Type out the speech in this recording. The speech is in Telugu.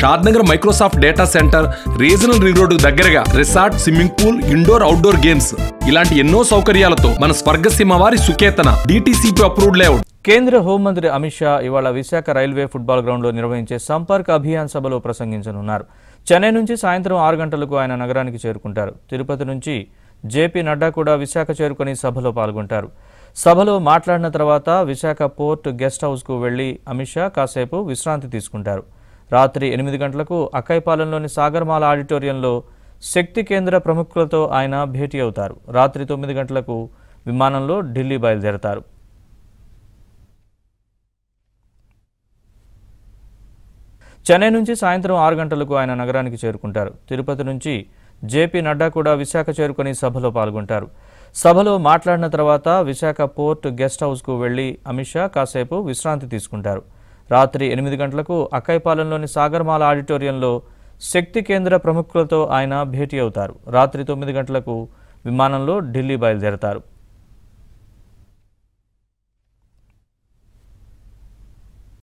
Shadnagar Microsoft data centre regional ring road దగ్గరగా resort swimming pool indoor outdoor games. ఇలాంటి ఎన్నో సౌకర్యాలతో మన స్వర్గసీమ వారి సుకేతన డిటిసిపి అప్రూవ్డ్ లేఅవుట్ కేంద్ర హోంమంత్రి అమిత్ షా ఇవాళ విశాఖ రైల్వే ఫుట్బాల్ గ్రౌండ్లో నిర్వహించే సంపర్క్ అభియాన్ సభలో ప్రసంగించనున్నారు. చెన్నై నుంచి సాయంత్రం ఆరు గంటలకు ఆయన నగరానికి చేరుకుంటారు. తిరుపతి నుంచి జేపీ నడ్డా కూడా విశాఖ చేరుకుని సభలో పాల్గొంటారు. సభలో మాట్లాడిన తర్వాత విశాఖ పోర్ట్ గెస్ట్ హౌస్కు వెళ్ళి అమిత్ షా కాసేపు విశ్రాంతి తీసుకుంటారు. రాత్రి ఎనిమిది గంటలకు అక్కైపాలెంలోని సాగర్మాల ఆడిటోరియంలో శక్తి కేంద్ర ప్రముఖులతో ఆయన భేటీ అవుతారు. రాత్రి తొమ్మిది గంటలకు విమానంలో ఢిల్లీ బయలుదేరతారు. చెన్నై నుంచి సాయంత్రం ఆరు గంటలకు ఆయన నగరానికి చేరుకుంటారు. తిరుపతి నుంచి జేపీ నడ్డా కూడా విశాఖ చేరుకుని సభలో పాల్గొంటారు. సభలో మాట్లాడిన తర్వాత విశాఖ పోర్ట్ గెస్ట్ హౌస్కు వెళ్ళి అమిత్ షా కాసేపు విశ్రాంతి తీసుకుంటారు. రాత్రి ఎనిమిది గంటలకు అక్కైపాలెంలోని సాగర్మాల ఆడిటోరియంలో శక్తి కేంద్ర ప్రముఖులతో ఆయన భేటీ అవుతారు. రాత్రి తొమ్మిది గంటలకు విమానంలో ఢిల్లీ బయలుదేరతారు.